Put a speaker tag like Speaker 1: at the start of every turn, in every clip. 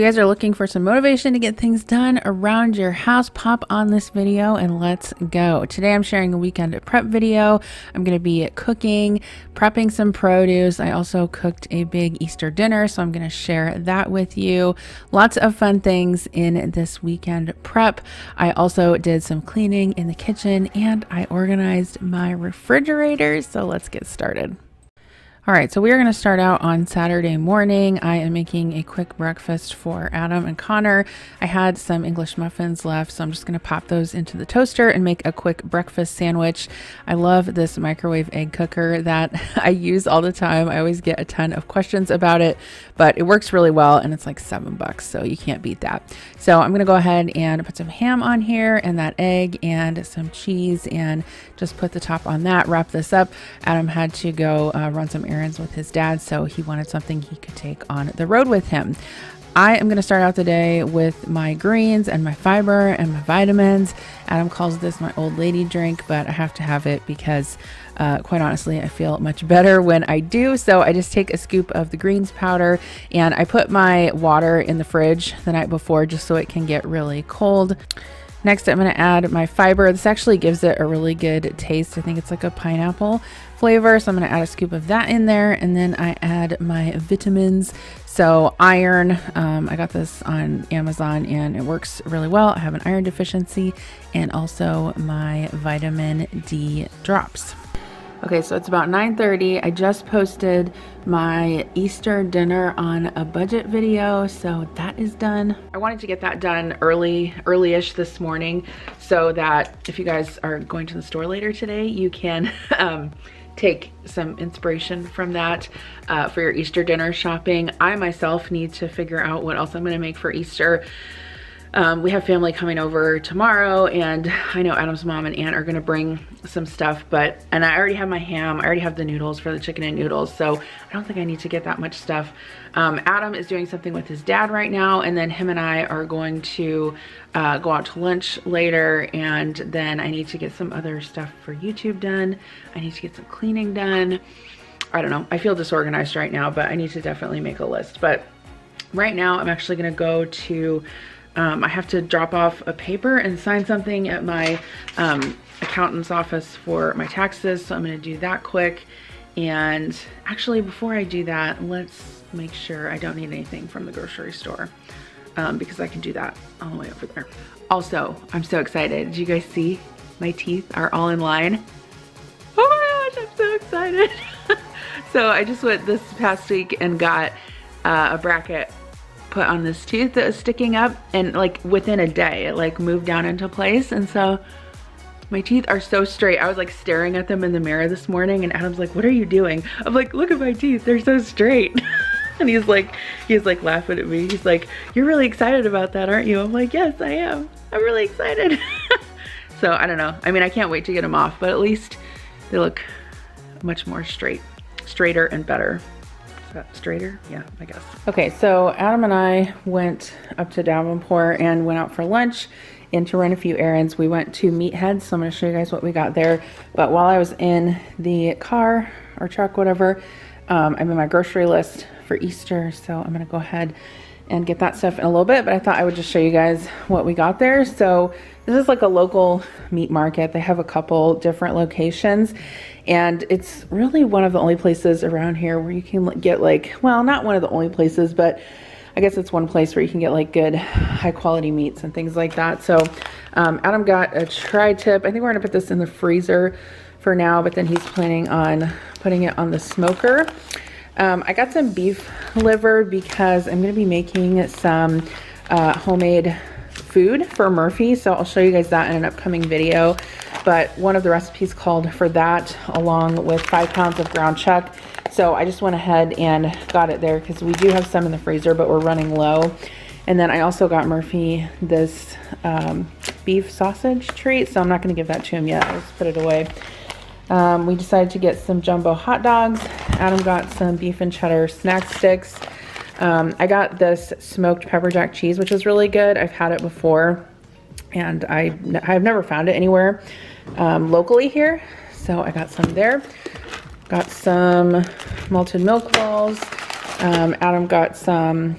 Speaker 1: you guys are looking for some motivation to get things done around your house, pop on this video and let's go. Today I'm sharing a weekend prep video. I'm going to be cooking, prepping some produce. I also cooked a big Easter dinner, so I'm going to share that with you. Lots of fun things in this weekend prep. I also did some cleaning in the kitchen and I organized my refrigerator. So let's get started. All right, so we are going to start out on Saturday morning. I am making a quick breakfast for Adam and Connor. I had some English muffins left, so I'm just going to pop those into the toaster and make a quick breakfast sandwich. I love this microwave egg cooker that I use all the time. I always get a ton of questions about it, but it works really well and it's like seven bucks, so you can't beat that. So I'm going to go ahead and put some ham on here and that egg and some cheese and just put the top on that, wrap this up. Adam had to go uh, run some errands with his dad, so he wanted something he could take on the road with him. I am going to start out the day with my greens and my fiber and my vitamins. Adam calls this my old lady drink, but I have to have it because, uh, quite honestly, I feel much better when I do. So I just take a scoop of the greens powder and I put my water in the fridge the night before just so it can get really cold. Next, I'm going to add my fiber. This actually gives it a really good taste. I think it's like a pineapple flavor. So I'm going to add a scoop of that in there. And then I add my vitamins. So iron, um, I got this on Amazon and it works really well. I have an iron deficiency and also my vitamin D drops. Okay, so it's about 9.30. I just posted my Easter dinner on a budget video, so that is done. I wanted to get that done early, early-ish this morning so that if you guys are going to the store later today, you can um, take some inspiration from that uh, for your Easter dinner shopping. I myself need to figure out what else I'm gonna make for Easter. Um, we have family coming over tomorrow and I know Adam's mom and aunt are gonna bring some stuff, but, and I already have my ham, I already have the noodles for the chicken and noodles, so I don't think I need to get that much stuff. Um, Adam is doing something with his dad right now, and then him and I are going to uh, go out to lunch later, and then I need to get some other stuff for YouTube done. I need to get some cleaning done. I don't know, I feel disorganized right now, but I need to definitely make a list. But right now I'm actually gonna go to um, I have to drop off a paper and sign something at my um, accountant's office for my taxes. So I'm gonna do that quick. And actually before I do that, let's make sure I don't need anything from the grocery store um, because I can do that on the way over there. Also, I'm so excited. Did you guys see my teeth are all in line? Oh my gosh, I'm so excited. so I just went this past week and got uh, a bracket put on this tooth that was sticking up and like within a day it like moved down into place and so my teeth are so straight. I was like staring at them in the mirror this morning and Adam's like, what are you doing? I'm like, look at my teeth, they're so straight. and he's like, he's like laughing at me. He's like, you're really excited about that, aren't you? I'm like, yes, I am. I'm really excited. so I don't know. I mean, I can't wait to get them off, but at least they look much more straight, straighter and better that straighter? Yeah, I guess. Okay, so Adam and I went up to Davenport and went out for lunch and to run a few errands. We went to Meathead, so I'm gonna show you guys what we got there. But while I was in the car or truck, whatever, um, I made my grocery list for Easter, so I'm gonna go ahead and get that stuff in a little bit, but I thought I would just show you guys what we got there. So this is like a local meat market. They have a couple different locations and it's really one of the only places around here where you can get like, well, not one of the only places, but I guess it's one place where you can get like good high quality meats and things like that. So um, Adam got a tri-tip. I think we're gonna put this in the freezer for now, but then he's planning on putting it on the smoker. Um, I got some beef liver because I'm gonna be making some uh, homemade food for Murphy. So I'll show you guys that in an upcoming video. But one of the recipes called for that along with five pounds of ground chuck. So I just went ahead and got it there because we do have some in the freezer, but we're running low. And then I also got Murphy this um, beef sausage treat. So I'm not gonna give that to him yet. Let's put it away. Um, we decided to get some jumbo hot dogs. Adam got some beef and cheddar snack sticks. Um, I got this smoked pepper jack cheese, which is really good. I've had it before and I, I've never found it anywhere um, locally here. So I got some there. Got some malted milk balls. Um, Adam got some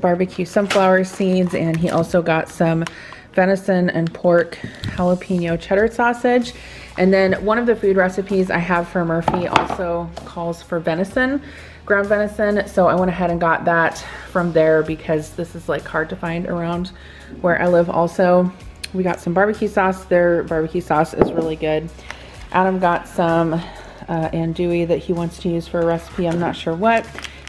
Speaker 1: barbecue sunflower seeds, and he also got some venison and pork jalapeno cheddar sausage. And then one of the food recipes I have for Murphy also calls for venison, ground venison. So I went ahead and got that from there because this is like hard to find around where I live also. We got some barbecue sauce. Their barbecue sauce is really good. Adam got some uh, andouille that he wants to use for a recipe. I'm not sure what.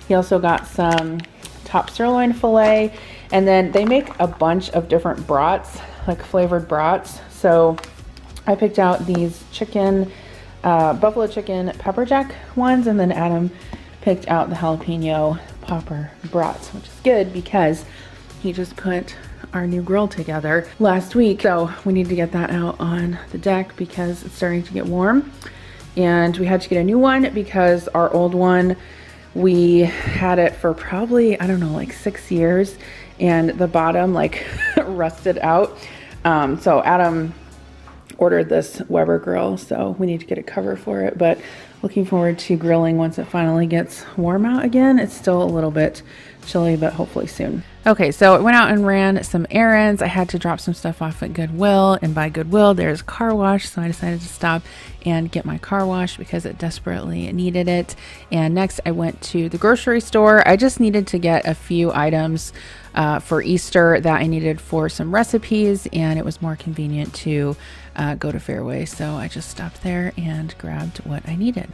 Speaker 1: He also got some top sirloin filet. And then they make a bunch of different brats, like flavored brats. So I picked out these chicken, uh, buffalo chicken pepper jack ones. And then Adam picked out the jalapeno popper brats, which is good because he just put our new grill together last week. So we need to get that out on the deck because it's starting to get warm. And we had to get a new one because our old one, we had it for probably, I don't know, like six years and the bottom like rusted out. Um, so Adam ordered this Weber grill, so we need to get a cover for it, but looking forward to grilling once it finally gets warm out again. It's still a little bit chilly, but hopefully soon. Okay, so I went out and ran some errands. I had to drop some stuff off at Goodwill, and by Goodwill, there's a car wash, so I decided to stop and get my car wash because it desperately needed it. And next, I went to the grocery store. I just needed to get a few items uh, for Easter that I needed for some recipes, and it was more convenient to uh, go to Fairway. So I just stopped there and grabbed what I needed.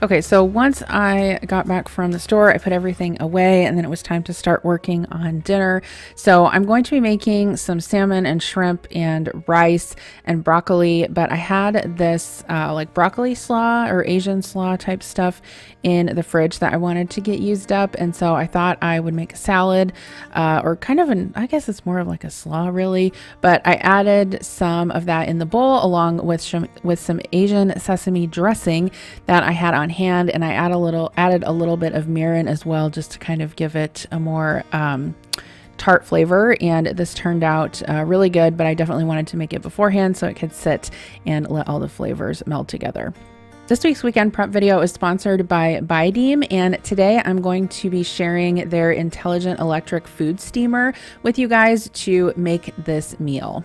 Speaker 1: Okay, so once I got back from the store, I put everything away and then it was time to start working on dinner. So I'm going to be making some salmon and shrimp and rice and broccoli, but I had this uh, like broccoli slaw or Asian slaw type stuff in the fridge that I wanted to get used up. And so I thought I would make a salad uh, or kind of an, I guess it's more of like a slaw really, but I added some of that in the bowl along with with some Asian sesame dressing that I had on on hand and I add a little added a little bit of mirin as well just to kind of give it a more um, tart flavor and this turned out uh, really good but I definitely wanted to make it beforehand so it could sit and let all the flavors meld together. This week's weekend prep video is sponsored by Buydeem, and today I'm going to be sharing their intelligent electric food steamer with you guys to make this meal.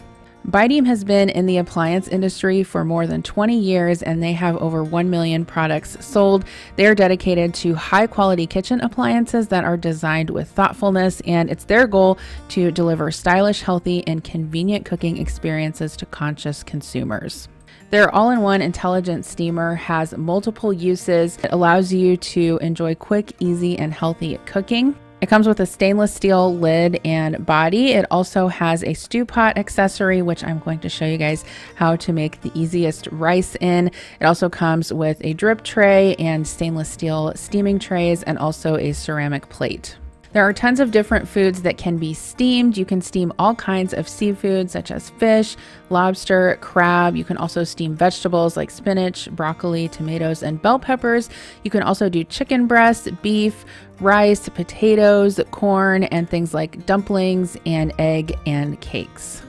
Speaker 1: Buydeem has been in the appliance industry for more than 20 years and they have over 1 million products sold. They are dedicated to high quality kitchen appliances that are designed with thoughtfulness, and it's their goal to deliver stylish, healthy, and convenient cooking experiences to conscious consumers. Their all in one intelligent steamer has multiple uses. It allows you to enjoy quick, easy, and healthy cooking. It comes with a stainless steel lid and body. It also has a stew pot accessory, which I'm going to show you guys how to make the easiest rice in. It also comes with a drip tray and stainless steel steaming trays and also a ceramic plate. There are tons of different foods that can be steamed. You can steam all kinds of seafood, such as fish, lobster, crab. You can also steam vegetables like spinach, broccoli, tomatoes, and bell peppers. You can also do chicken breast, beef, rice, potatoes, corn, and things like dumplings and egg and cakes.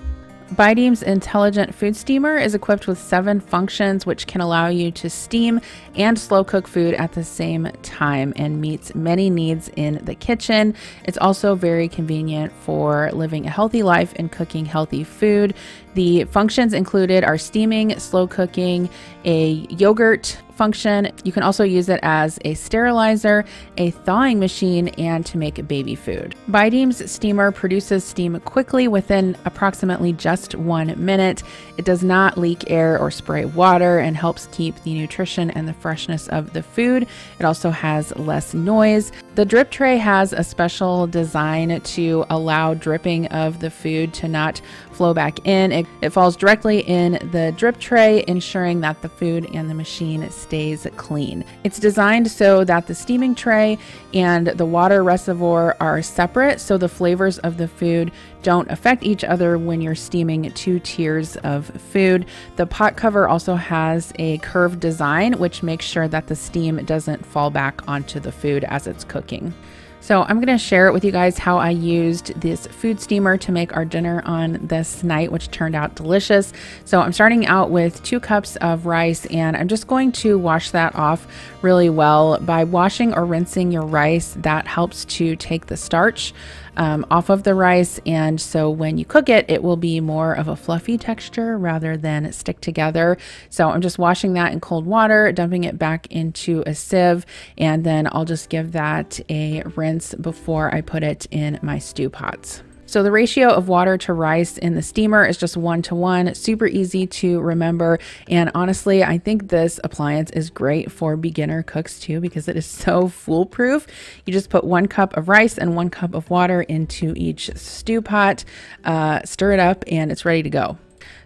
Speaker 1: Buydeem's intelligent food steamer is equipped with seven functions which can allow you to steam and slow cook food at the same time and meets many needs in the kitchen. It's also very convenient for living a healthy life and cooking healthy food. The functions included are steaming, slow cooking, a yogurt function. You can also use it as a sterilizer, a thawing machine, and to make baby food. Buydeem's steamer produces steam quickly within approximately just one minute. It does not leak air or spray water and helps keep the nutrition and the freshness of the food. It also has less noise. The drip tray has a special design to allow dripping of the food to not flow back in. It, it falls directly in the drip tray, ensuring that the food and the machine stays clean. It's designed so that the steaming tray and the water reservoir are separate so the flavors of the food don't affect each other when you're steaming two tiers of food. The pot cover also has a curved design, which makes sure that the steam doesn't fall back onto the food as it's cooking. So I'm going to share it with you guys how I used this food steamer to make our dinner on this night, which turned out delicious. So I'm starting out with two cups of rice and I'm just going to wash that off really well. By washing or rinsing your rice, that helps to take the starch um, off of the rice. And so when you cook it, it will be more of a fluffy texture rather than stick together. So I'm just washing that in cold water, dumping it back into a sieve, and then I'll just give that a rinse before I put it in my stew pots. So the ratio of water to rice in the steamer is just one to one, super easy to remember. And honestly, I think this appliance is great for beginner cooks too because it is so foolproof. You just put one cup of rice and one cup of water into each stew pot, uh, stir it up, and it's ready to go.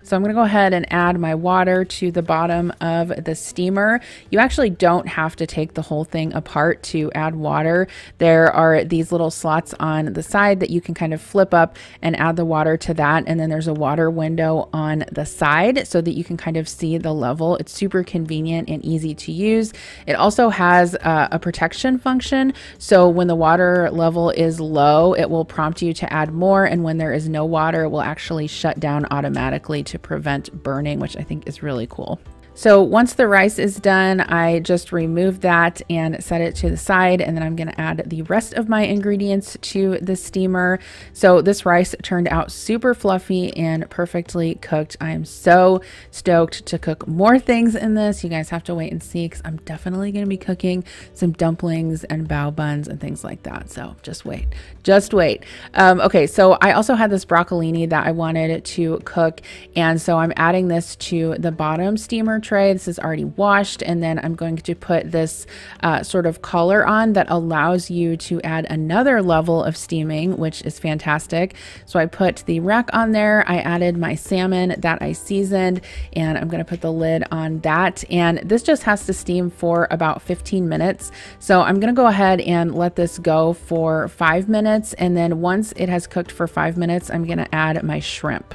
Speaker 1: So I'm going to go ahead and add my water to the bottom of the steamer. You actually don't have to take the whole thing apart to add water. There are these little slots on the side that you can kind of flip up and add the water to that. And then there's a water window on the side so that you can kind of see the level. It's super convenient and easy to use. It also has uh, a protection function. So when the water level is low, it will prompt you to add more. And when there is no water, it will actually shut down automatically to prevent burning, which I think is really cool. So once the rice is done, I just remove that and set it to the side. And then I'm going to add the rest of my ingredients to the steamer. So this rice turned out super fluffy and perfectly cooked. I am so stoked to cook more things in this. You guys have to wait and see because I'm definitely going to be cooking some dumplings and bao buns and things like that. So just wait, just wait. Um, okay, so I also had this broccolini that I wanted to cook. And so I'm adding this to the bottom steamer tray. This is already washed. And then I'm going to put this uh, sort of collar on that allows you to add another level of steaming, which is fantastic. So I put the rack on there. I added my salmon that I seasoned and I'm going to put the lid on that. And this just has to steam for about 15 minutes. So I'm going to go ahead and let this go for five minutes. And then once it has cooked for five minutes, I'm going to add my shrimp.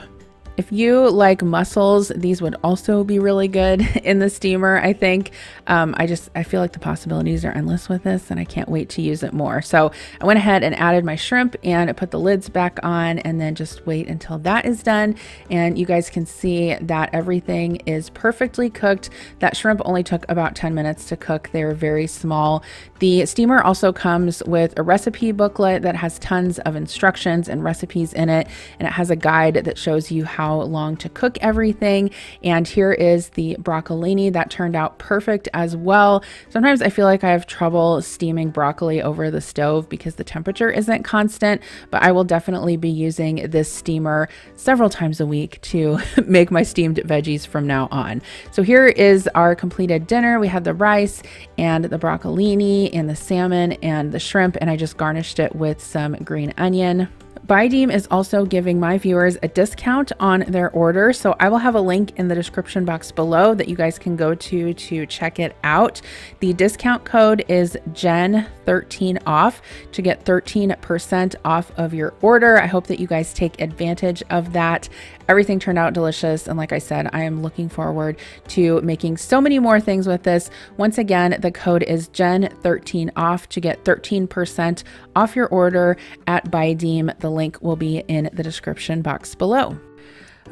Speaker 1: If you like mussels, these would also be really good in the steamer, I think. Um, I just, I feel like the possibilities are endless with this and I can't wait to use it more. So I went ahead and added my shrimp and I put the lids back on and then just wait until that is done. And you guys can see that everything is perfectly cooked. That shrimp only took about 10 minutes to cook. They're very small. The steamer also comes with a recipe booklet that has tons of instructions and recipes in it. And it has a guide that shows you how how long to cook everything. And here is the broccolini that turned out perfect as well. Sometimes I feel like I have trouble steaming broccoli over the stove because the temperature isn't constant, but I will definitely be using this steamer several times a week to make my steamed veggies from now on. So here is our completed dinner. We had the rice and the broccolini and the salmon and the shrimp, and I just garnished it with some green onion. Buydeem is also giving my viewers a discount on their order. So I will have a link in the description box below that you guys can go to to check it out. The discount code is Jen13off to get 13% off of your order. I hope that you guys take advantage of that. Everything turned out delicious. And like I said, I am looking forward to making so many more things with this. Once again, the code is Jen13off to get 13% off your order at Buydeem. The link will be in the description box below.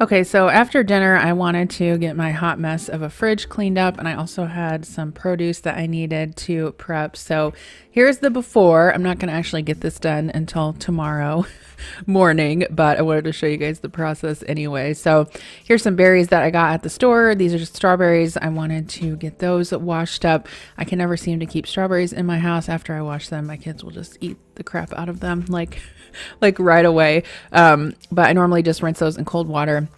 Speaker 1: Okay, so after dinner, I wanted to get my hot mess of a fridge cleaned up, and I also had some produce that I needed to prep. So here's the before. I'm not going to actually get this done until tomorrow morning, but I wanted to show you guys the process anyway. So here's some berries that I got at the store. These are just strawberries. I wanted to get those washed up. I can never seem to keep strawberries in my house. After I wash them, my kids will just eat the crap out of them like like right away. Um, but I normally just rinse those in cold water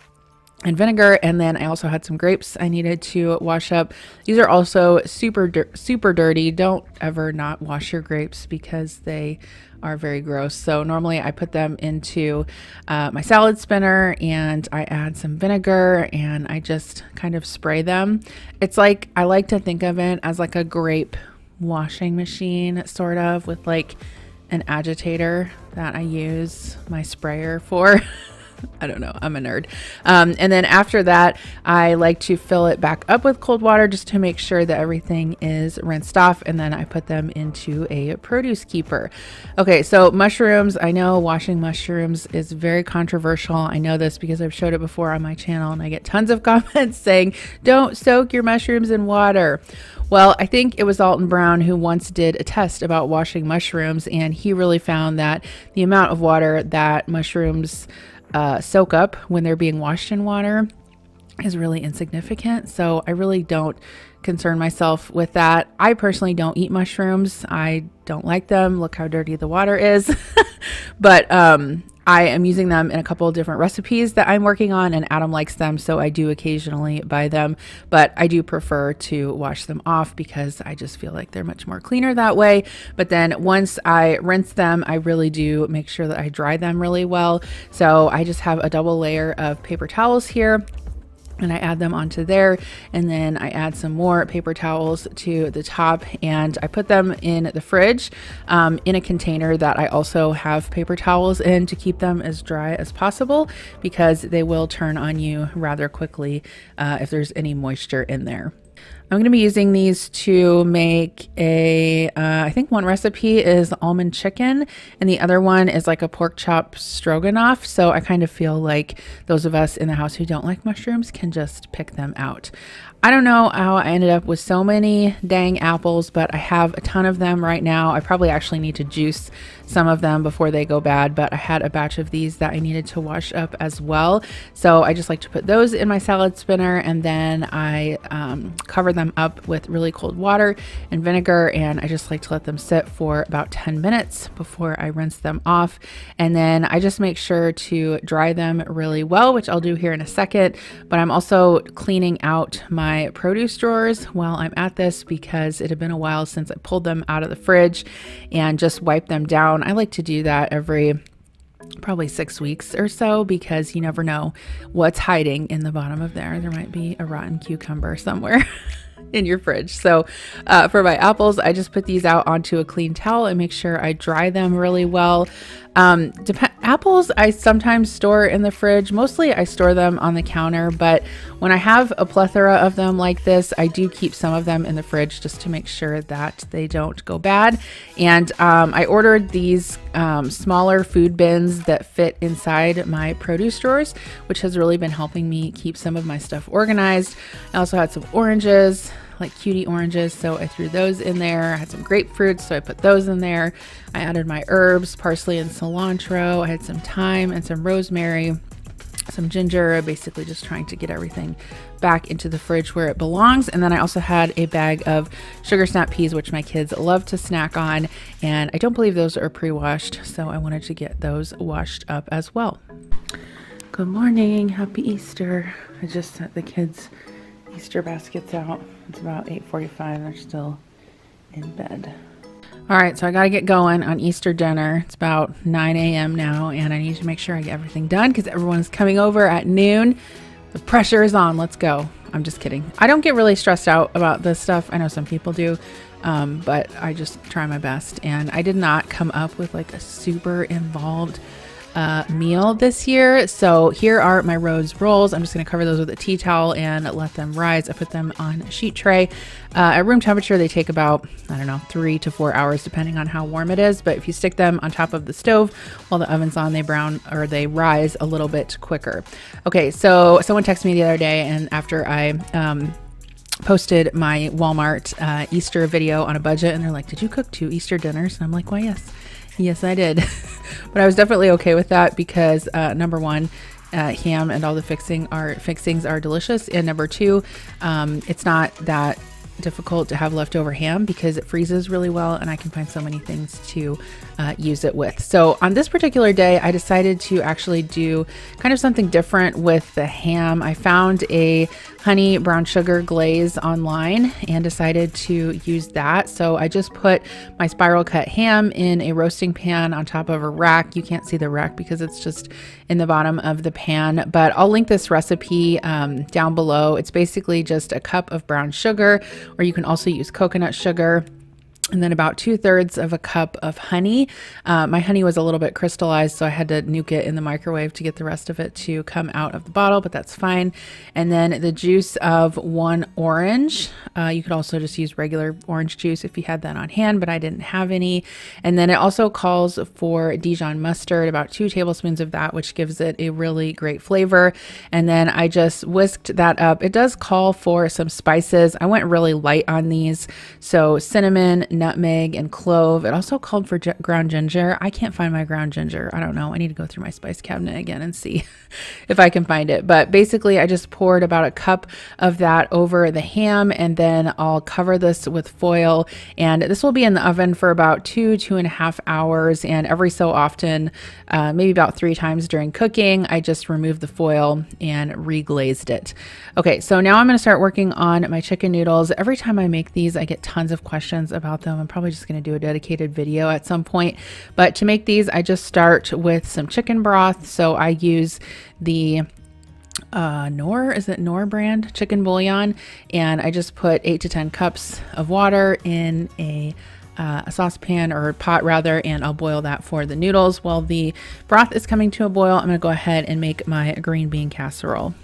Speaker 1: and vinegar and then I also had some grapes I needed to wash up. These are also super super dirty. Don't ever not wash your grapes because they are very gross. So normally I put them into uh, my salad spinner and I add some vinegar and I just kind of spray them. It's like I like to think of it as like a grape washing machine sort of with like an agitator that I use my sprayer for. I don't know. I'm a nerd. Um, and then after that, I like to fill it back up with cold water just to make sure that everything is rinsed off. And then I put them into a produce keeper. Okay, so mushrooms. I know washing mushrooms is very controversial. I know this because I've showed it before on my channel and I get tons of comments saying, don't soak your mushrooms in water. Well, I think it was Alton Brown who once did a test about washing mushrooms, and he really found that the amount of water that mushrooms uh, soak up when they're being washed in water is really insignificant. So I really don't concern myself with that. I personally don't eat mushrooms. I don't like them. Look how dirty the water is. but um, I am using them in a couple of different recipes that I'm working on, and Adam likes them, so I do occasionally buy them. But I do prefer to wash them off because I just feel like they're much more cleaner that way. But then once I rinse them, I really do make sure that I dry them really well. So I just have a double layer of paper towels here and I add them onto there and then I add some more paper towels to the top and I put them in the fridge um, in a container that I also have paper towels in to keep them as dry as possible because they will turn on you rather quickly uh, if there's any moisture in there. I'm going to be using these to make a. Uh, I think one recipe is almond chicken and the other one is like a pork chop stroganoff. So I kind of feel like those of us in the house who don't like mushrooms can just pick them out. I don't know how I ended up with so many dang apples, but I have a ton of them right now. I probably actually need to juice some of them before they go bad, but I had a batch of these that I needed to wash up as well. So I just like to put those in my salad spinner and then I um, cover them up with really cold water and vinegar. And I just like to let them sit for about 10 minutes before I rinse them off. And then I just make sure to dry them really well, which I'll do here in a second. But I'm also cleaning out my produce drawers while I'm at this because it had been a while since I pulled them out of the fridge and just wiped them down down. I like to do that every probably six weeks or so because you never know what's hiding in the bottom of there. There might be a rotten cucumber somewhere. in your fridge. So uh, for my apples, I just put these out onto a clean towel and make sure I dry them really well. Um, apples I sometimes store in the fridge. Mostly I store them on the counter, but when I have a plethora of them like this, I do keep some of them in the fridge just to make sure that they don't go bad. And um, I ordered these um, smaller food bins that fit inside my produce drawers, which has really been helping me keep some of my stuff organized. I also had some oranges, like cutie oranges, so I threw those in there. I had some grapefruits, so I put those in there. I added my herbs, parsley and cilantro. I had some thyme and some rosemary, some ginger, basically just trying to get everything back into the fridge where it belongs. And then I also had a bag of sugar snap peas, which my kids love to snack on. And I don't believe those are pre-washed, so I wanted to get those washed up as well. Good morning, happy Easter. I just sent the kids' Easter baskets out. It's about 8.45, they're still in bed. All right, so I got to get going on Easter dinner. It's about 9 a.m. now, and I need to make sure I get everything done because everyone's coming over at noon. The pressure is on. Let's go. I'm just kidding. I don't get really stressed out about this stuff. I know some people do, um, but I just try my best. And I did not come up with like a super involved uh, meal this year. So here are my Rhodes rolls. I'm just going to cover those with a tea towel and let them rise. I put them on a sheet tray. Uh, at room temperature, they take about, I don't know, three to four hours, depending on how warm it is. But if you stick them on top of the stove while the oven's on, they brown or they rise a little bit quicker. Okay, so someone texted me the other day, and after I, um, posted my Walmart uh, Easter video on a budget and they're like, Did you cook two Easter dinners? And I'm like, Why, yes. Yes, I did. but I was definitely okay with that because uh, number one, uh, ham and all the fixing are fixings are delicious, and number two, um, it's not that difficult to have leftover ham because it freezes really well and I can find so many things to uh, use it with. So on this particular day, I decided to actually do kind of something different with the ham. I found a honey brown sugar glaze online and decided to use that. So I just put my spiral cut ham in a roasting pan on top of a rack. You can't see the rack because it's just in the bottom of the pan, but I'll link this recipe um, down below. It's basically just a cup of brown sugar, or you can also use coconut sugar and then about two thirds of a cup of honey. Uh, my honey was a little bit crystallized, so I had to nuke it in the microwave to get the rest of it to come out of the bottle, but that's fine. And then the juice of one orange. Uh, you could also just use regular orange juice if you had that on hand, but I didn't have any. And then it also calls for Dijon mustard, about two tablespoons of that, which gives it a really great flavor. And then I just whisked that up. It does call for some spices. I went really light on these. So cinnamon, nutmeg, and clove. It also called for ground ginger. I can't find my ground ginger. I don't know. I need to go through my spice cabinet again and see if I can find it. But basically, I just poured about a cup of that over the ham, and then I'll cover this with foil. And this will be in the oven for about two, two and a half hours. And every so often, uh, maybe about three times during cooking, I just remove the foil and reglazed it. Okay, so now I'm going to start working on my chicken noodles. Every time I make these, I get tons of questions about them. I'm probably just going to do a dedicated video at some point. But to make these, I just start with some chicken broth. So I use the uh, Knorr, is it Nor brand chicken bouillon? And I just put eight to 10 cups of water in a uh, a saucepan or pot rather, and I'll boil that for the noodles. While the broth is coming to a boil, I'm to go ahead and make my green bean casserole.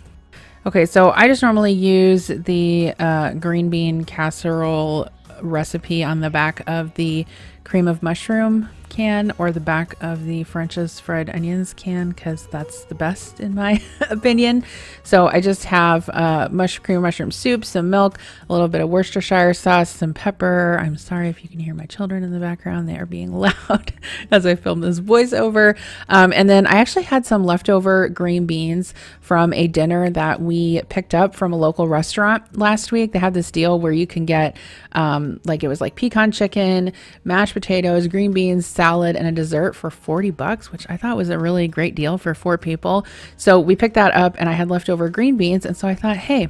Speaker 1: Okay, so I just normally use the uh, green bean casserole recipe on the back of the cream of mushroom can or the back of the French's fried onions can because that's the best in my opinion. So I just have uh, mush cream mushroom soup, some milk, a little bit of Worcestershire sauce, some pepper. I'm sorry if you can hear my children in the background. They are being loud as I film this voiceover. Um, and then I actually had some leftover green beans from a dinner that we picked up from a local restaurant last week. They had this deal where you can get um, like it was like pecan chicken, mashed potatoes, green beans, salad and a dessert for 40 bucks, which I thought was a really great deal for four people. So we picked that up and I had leftover green beans. And so I thought, hey,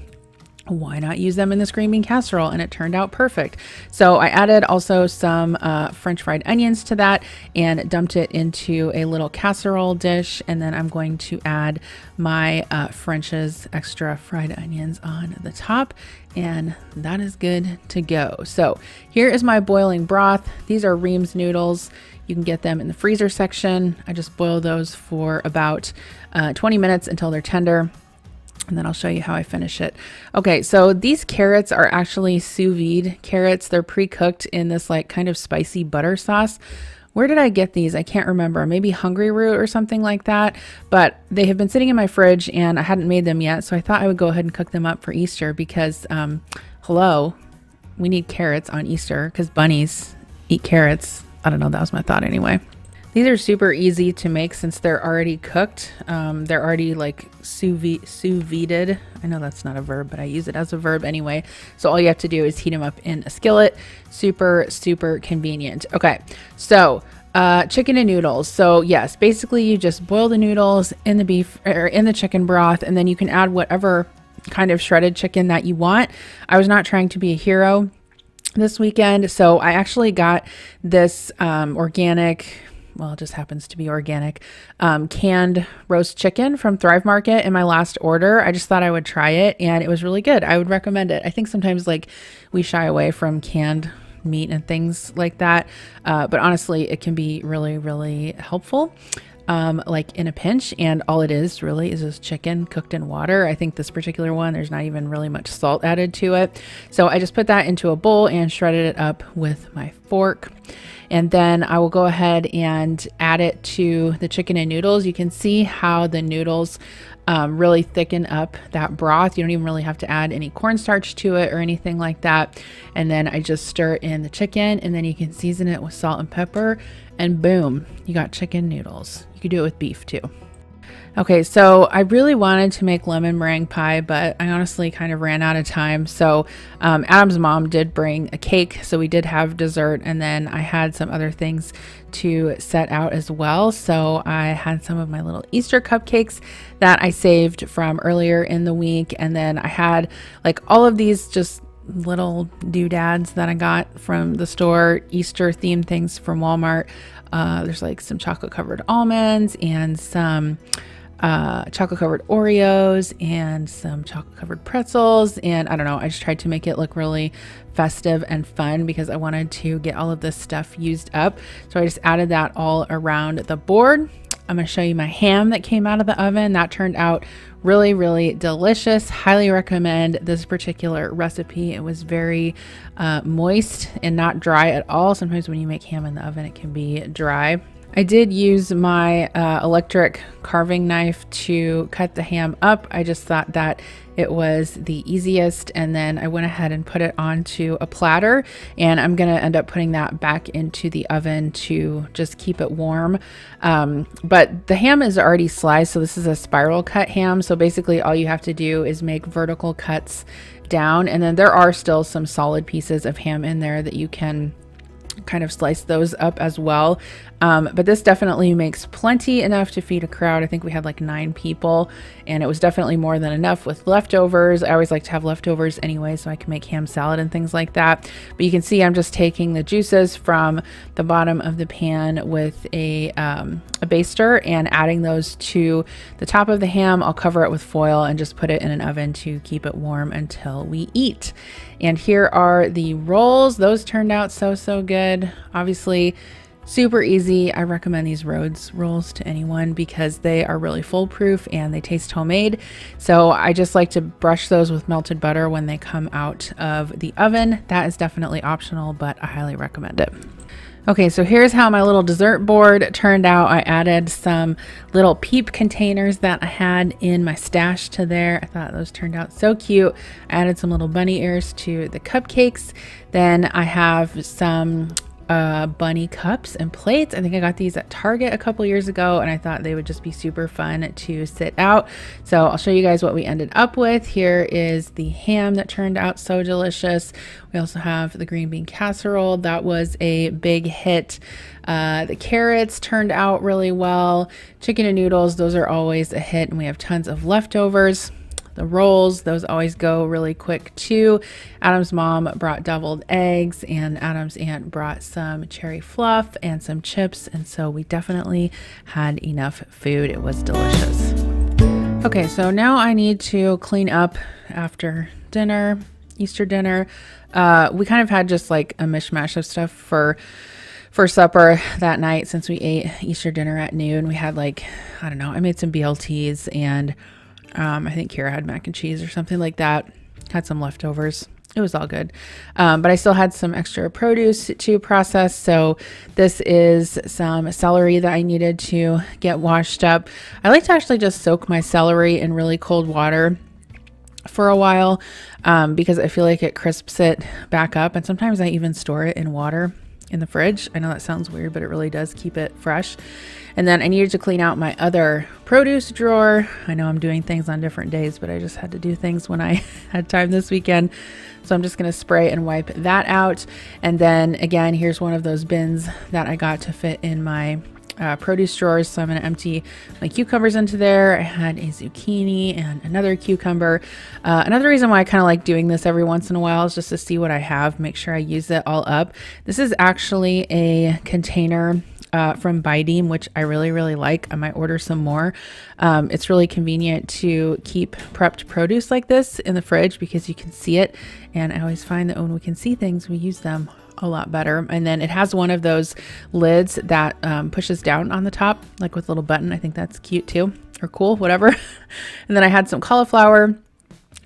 Speaker 1: why not use them in the bean casserole? And it turned out perfect. So I added also some uh, French fried onions to that and dumped it into a little casserole dish. And then I'm going to add my uh, French's extra fried onions on the top. And that is good to go. So here is my boiling broth. These are Reames noodles. You can get them in the freezer section. I just boil those for about uh, 20 minutes until they're tender and then I'll show you how I finish it. Okay, so these carrots are actually sous vide carrots. They're pre-cooked in this like kind of spicy butter sauce. Where did I get these? I can't remember. Maybe HungryRoot or something like that. But they have been sitting in my fridge and I hadn't made them yet. So I thought I would go ahead and cook them up for Easter because, um, hello, we need carrots on Easter because bunnies eat carrots. I don't know. That was my thought anyway. These are super easy to make since they're already cooked. Um, they're already like sous, vide. I know that's not a verb, but I use it as a verb anyway. So all you have to do is heat them up in a skillet. Super, super convenient. Okay, so uh, chicken and noodles. So yes, basically you just boil the noodles in the beef or in the chicken broth, and then you can add whatever kind of shredded chicken that you want. I was not trying to be a hero this weekend, so I actually got this um, organic well, it just happens to be organic, um, canned roast chicken from Thrive Market in my last order. I just thought I would try it and it was really good. I would recommend it. I think sometimes like we shy away from canned meat and things like that. Uh, but honestly, it can be really, really helpful. Um, like in a pinch, and all it is really is just chicken cooked in water. I think this particular one, there's not even really much salt added to it. So I just put that into a bowl and shredded it up with my fork. And then I will go ahead and add it to the chicken and noodles. You can see how the noodles um, really thicken up that broth. You don't even really have to add any cornstarch to it or anything like that. And then I just stir in the chicken and then you can season it with salt and pepper and boom, you got chicken noodles. You could do it with beef too. Okay, so I really wanted to make lemon meringue pie, but I honestly kind of ran out of time. So um, Adam's mom did bring a cake, so we did have dessert, and then I had some other things to set out as well. So I had some of my little Easter cupcakes that I saved from earlier in the week, and then I had like all of these just little doodads that I got from the store, Easter themed things from Walmart. Uh, there's like some chocolate covered almonds and some uh, chocolate covered Oreos and some chocolate covered pretzels. And I don't know, I just tried to make it look really festive and fun because I wanted to get all of this stuff used up. So I just added that all around the board. I'm going to show you my ham that came out of the oven. That turned out really, really delicious. Highly recommend this particular recipe. It was very uh, moist and not dry at all. Sometimes when you make ham in the oven, it can be dry. I did use my uh, electric carving knife to cut the ham up. I just thought that it was the easiest and then I went ahead and put it onto a platter and I'm gonna end up putting that back into the oven to just keep it warm. Um, but the ham is already sliced, so this is a spiral cut ham. So basically all you have to do is make vertical cuts down and then there are still some solid pieces of ham in there that you can kind of slice those up as well. Um, but this definitely makes plenty enough to feed a crowd. I think we had like nine people, and it was definitely more than enough with leftovers. I always like to have leftovers anyway, so I can make ham salad and things like that. But you can see I'm just taking the juices from the bottom of the pan with a, um, a baster and adding those to the top of the ham. I'll cover it with foil and just put it in an oven to keep it warm until we eat. And here are the rolls. Those turned out so, so good. Obviously, Super easy. I recommend these Rhodes rolls to anyone because they are really foolproof and they taste homemade. So I just like to brush those with melted butter when they come out of the oven. That is definitely optional, but I highly recommend it. Okay, so here's how my little dessert board turned out. I added some little peep containers that I had in my stash to there. I thought those turned out so cute. I added some little bunny ears to the cupcakes. Then I have some uh, bunny cups and plates. I think I got these at Target a couple years ago and I thought they would just be super fun to sit out. So I'll show you guys what we ended up with. Here is the ham that turned out so delicious. We also have the green bean casserole. That was a big hit. Uh, the carrots turned out really well. Chicken and noodles, those are always a hit. And we have tons of leftovers the rolls. Those always go really quick too. Adam's mom brought deviled eggs, and Adam's aunt brought some cherry fluff and some chips. And so we definitely had enough food. It was delicious. Okay, so now I need to clean up after dinner, Easter dinner. Uh, we kind of had just like a mishmash of stuff for for supper that night since we ate Easter dinner at noon. We had like, I don't know, I made some BLTs and um, I think Kira had mac and cheese or something like that. Had some leftovers. It was all good. Um, but I still had some extra produce to process. So this is some celery that I needed to get washed up. I like to actually just soak my celery in really cold water for a while um, because I feel like it crisps it back up. And sometimes I even store it in water in the fridge. I know that sounds weird, but it really does keep it fresh. And then I needed to clean out my other produce drawer. I know I'm doing things on different days, but I just had to do things when I had time this weekend. So I'm just going to spray and wipe that out. And then again, here's one of those bins that I got to fit in my uh, produce drawers. So I'm going to empty my cucumbers into there. I had a zucchini and another cucumber. Uh, another reason why I kind of like doing this every once in a while is just to see what I have, make sure I use it all up. This is actually a container uh, from Buydeem, which I really, really like. I might order some more. Um, it's really convenient to keep prepped produce like this in the fridge because you can see it. And I always find that when we can see things, we use them a lot better. And then it has one of those lids that um, pushes down on the top, like with a little button. I think that's cute too, or cool, whatever. and then I had some cauliflower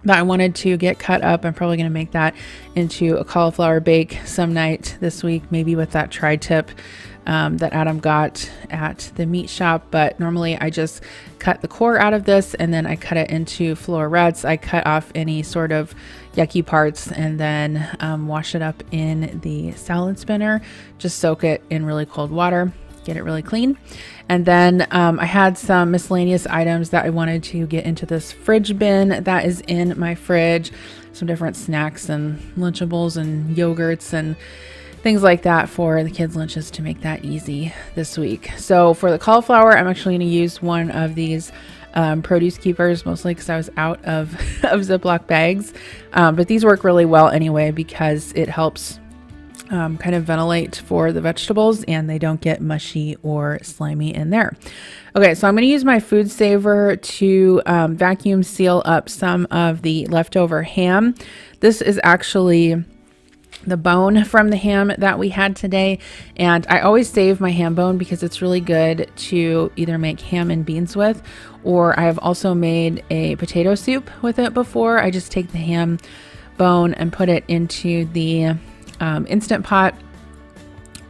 Speaker 1: that I wanted to get cut up. I'm probably going to make that into a cauliflower bake some night this week, maybe with that tri tip um, that Adam got at the meat shop. But normally I just cut the core out of this and then I cut it into florets. I cut off any sort of yucky parts and then um, wash it up in the salad spinner. Just soak it in really cold water, get it really clean. And then um, I had some miscellaneous items that I wanted to get into this fridge bin that is in my fridge. Some different snacks and Lunchables and yogurts and things like that for the kids' lunches to make that easy this week. So for the cauliflower, I'm actually going to use one of these um, produce keepers, mostly because I was out of, of Ziploc bags. Um, but these work really well anyway because it helps um, kind of ventilate for the vegetables and they don't get mushy or slimy in there. Okay, so I'm going to use my food saver to um, vacuum seal up some of the leftover ham. This is actually the bone from the ham that we had today. And I always save my ham bone because it's really good to either make ham and beans with, or I have also made a potato soup with it before. I just take the ham bone and put it into the um, instant pot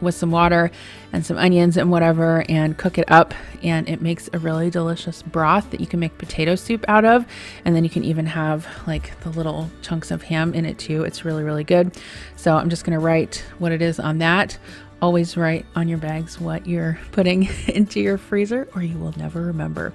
Speaker 1: with some water and some onions and whatever and cook it up. And it makes a really delicious broth that you can make potato soup out of. And then you can even have like the little chunks of ham in it too. It's really really good. So i'm just going to write what it is on that always write on your bags what you're putting into your freezer or you will never remember.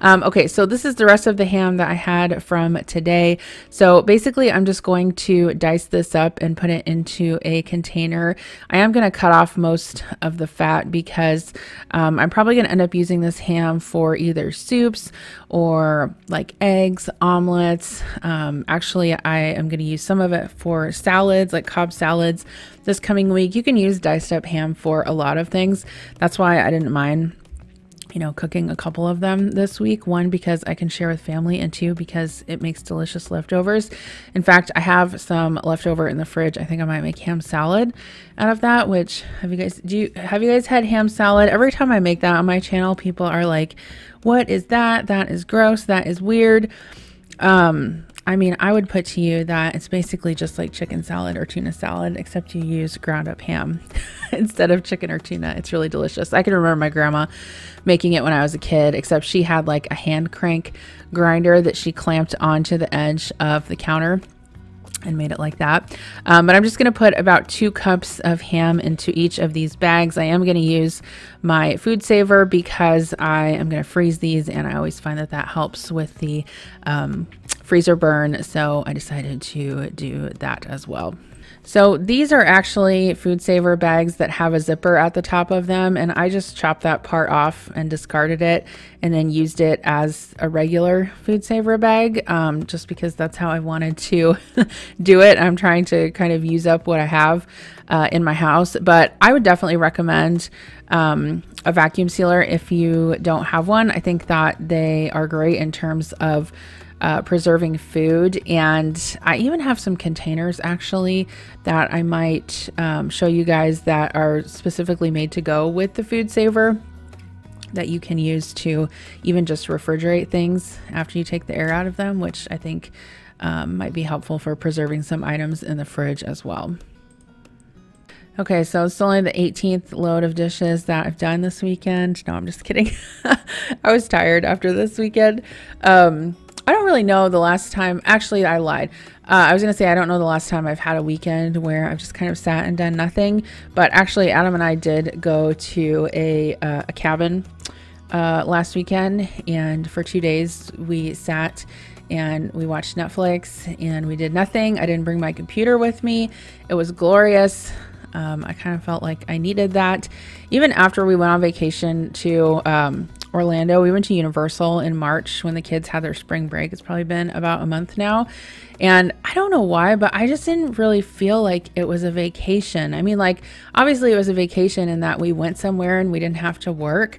Speaker 1: Um, okay, so this is the rest of the ham that I had from today. So basically, I'm just going to dice this up and put it into a container. I am going to cut off most of the fat because um, I'm probably going to end up using this ham for either soups or like eggs, omelets. Um, actually, I am going to use some of it for salads, like Cobb salads this coming week. You can use diced up ham for a lot of things. That's why I didn't mind you know, cooking a couple of them this week. One, because I can share with family, and two, because it makes delicious leftovers. In fact, I have some leftover in the fridge. I think I might make ham salad out of that. Which have you guys do you have you guys had ham salad? Every time I make that on my channel, people are like, "What is that? That is gross. That is weird." Um, I mean, I would put to you that it's basically just like chicken salad or tuna salad, except you use ground up ham instead of chicken or tuna. It's really delicious. I can remember my grandma making it when I was a kid, except she had like a hand crank grinder that she clamped onto the edge of the counter and made it like that. Um, but I'm just going to put about two cups of ham into each of these bags. I am going to use my food saver because I am going to freeze these and I always find that that helps with the um, freezer burn. So I decided to do that as well. So these are actually food saver bags that have a zipper at the top of them. And I just chopped that part off and discarded it and then used it as a regular food saver bag um, just because that's how I wanted to do it. I'm trying to kind of use up what I have uh, in my house. But I would definitely recommend um, a vacuum sealer if you don't have one. I think that they are great in terms of uh, preserving food. And I even have some containers actually that I might um, show you guys that are specifically made to go with the food saver that you can use to even just refrigerate things after you take the air out of them, which I think um, might be helpful for preserving some items in the fridge as well. Okay, so it's only the 18th load of dishes that I've done this weekend. No, I'm just kidding. I was tired after this weekend. Um, I don't really know the last time. Actually, I lied. Uh, I was going to say I don't know the last time I've had a weekend where I've just kind of sat and done nothing. But actually, Adam and I did go to a, uh, a cabin uh, last weekend, and for two days we sat and we watched Netflix and we did nothing. I didn't bring my computer with me. It was glorious. Um, I kind of felt like I needed that. Even after we went on vacation to um, Orlando. We went to Universal in March when the kids had their spring break. It's probably been about a month now. And I don't know why, but I just didn't really feel like it was a vacation. I mean, like, obviously, it was a vacation in that we went somewhere and we didn't have to work.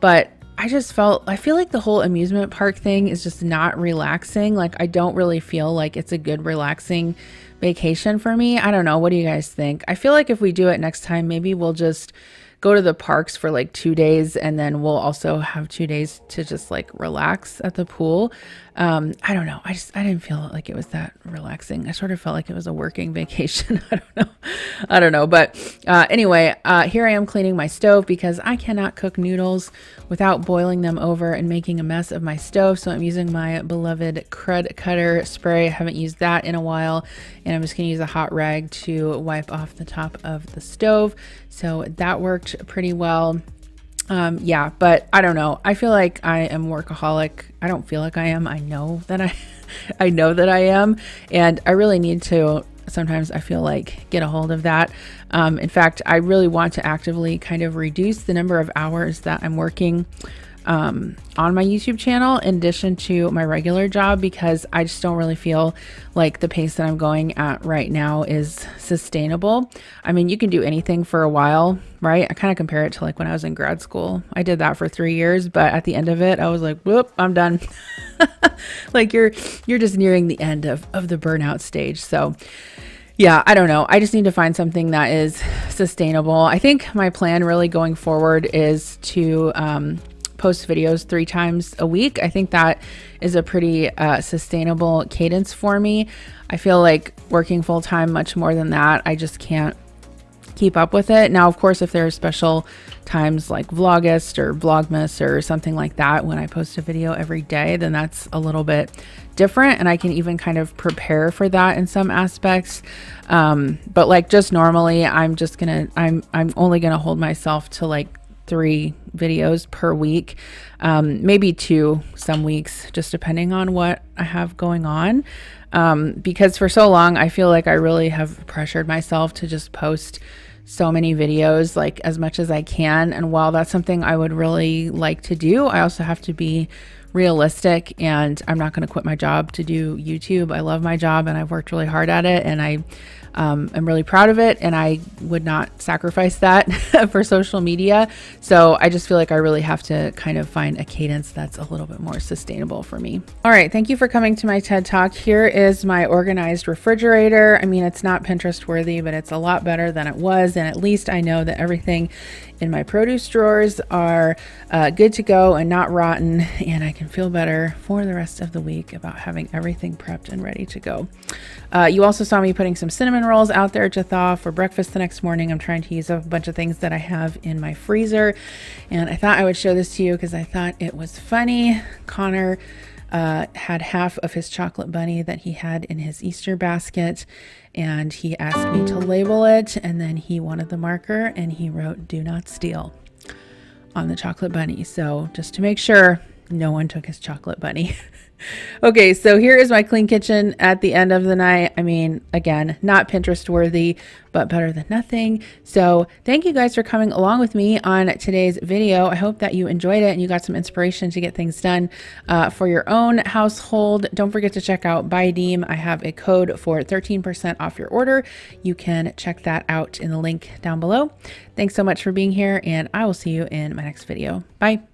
Speaker 1: But I just felt, I feel like the whole amusement park thing is just not relaxing. Like, I don't really feel like it's a good, relaxing vacation for me. I don't know. What do you guys think? I feel like if we do it next time, maybe we'll just go to the parks for like two days and then we'll also have two days to just like relax at the pool um, I don't know. I just I didn't feel like it was that relaxing. I sort of felt like it was a working vacation. I don't know. I don't know. But uh, anyway, uh, here I am cleaning my stove because I cannot cook noodles without boiling them over and making a mess of my stove. So I'm using my beloved crud cutter spray. I haven't used that in a while, and I'm just gonna use a hot rag to wipe off the top of the stove. So that worked pretty well. Um, yeah, but I don't know. I feel like I am workaholic. I don't feel like I am. I know that I, I know that I am, and I really need to. Sometimes I feel like get a hold of that. Um, in fact, I really want to actively kind of reduce the number of hours that I'm working um, on my YouTube channel in addition to my regular job because I just don't really feel like the pace that I'm going at right now is sustainable. I mean, you can do anything for a while, right? I kind of compare it to like when I was in grad school. I did that for three years, but at the end of it, I was like, whoop, I'm done. like you're you're just nearing the end of, of the burnout stage. So yeah, I don't know. I just need to find something that is sustainable. I think my plan really going forward is to um, post videos three times a week. I think that is a pretty uh, sustainable cadence for me. I feel like working full time much more than that, I just can't keep up with it. Now, of course, if there are special times like Vlogust or Vlogmas or something like that, when I post a video every day, then that's a little bit different and I can even kind of prepare for that in some aspects. Um, but like just normally, I'm just gonna, I'm, I'm only gonna hold myself to like three videos per week, um, maybe two some weeks, just depending on what I have going on. Um, because for so long, I feel like I really have pressured myself to just post so many videos, like as much as I can. And while that's something I would really like to do, I also have to be realistic and I'm not going to quit my job to do YouTube. I love my job and I've worked really hard at it and I um, I'm really proud of it and I would not sacrifice that for social media. So I just feel like I really have to kind of find a cadence that's a little bit more sustainable for me. All right, thank you for coming to my TED Talk. Here is my organized refrigerator. I mean, it's not Pinterest worthy, but it's a lot better than it was. And at least I know that everything in my produce drawers are uh, good to go and not rotten. And I can feel better for the rest of the week about having everything prepped and ready to go. Uh, you also saw me putting some cinnamon rolls out there to thaw for breakfast the next morning. I'm trying to use a bunch of things that I have in my freezer. And I thought I would show this to you because I thought it was funny. Connor uh, had half of his chocolate bunny that he had in his Easter basket. And he asked me to label it. And then he wanted the marker and he wrote, Do not steal on the chocolate bunny. So just to make sure no one took his chocolate bunny. okay, so here is my clean kitchen at the end of the night. I mean, again, not Pinterest worthy, but better than nothing. So thank you guys for coming along with me on today's video. I hope that you enjoyed it and you got some inspiration to get things done uh, for your own household. Don't forget to check out Buydeem. I have a code for 13% off your order. You can check that out in the link down below. Thanks so much for being here and I will see you in my next video. Bye.